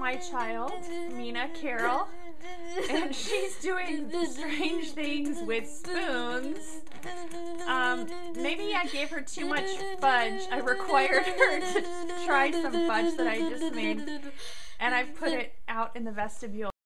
my child, Mina Carroll, and she's doing strange things with spoons. Um, maybe I gave her too much fudge. I required her to try some fudge that I just made, and I put it out in the vestibule.